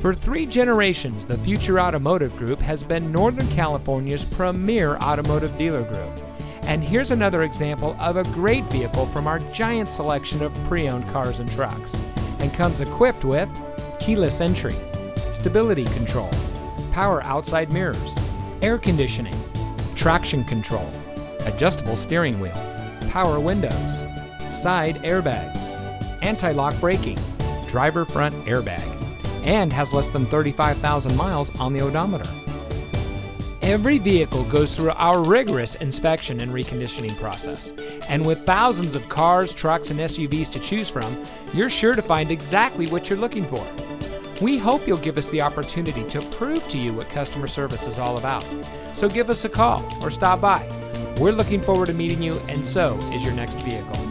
For three generations, the Future Automotive Group has been Northern California's premier automotive dealer group. And here's another example of a great vehicle from our giant selection of pre owned cars and trucks. And comes equipped with keyless entry, stability control, power outside mirrors, air conditioning, traction control, adjustable steering wheel, power windows, side airbags, anti lock braking, driver front airbag, and has less than 35,000 miles on the odometer. Every vehicle goes through our rigorous inspection and reconditioning process. And with thousands of cars, trucks, and SUVs to choose from, you're sure to find exactly what you're looking for. We hope you'll give us the opportunity to prove to you what customer service is all about. So give us a call or stop by. We're looking forward to meeting you, and so is your next vehicle.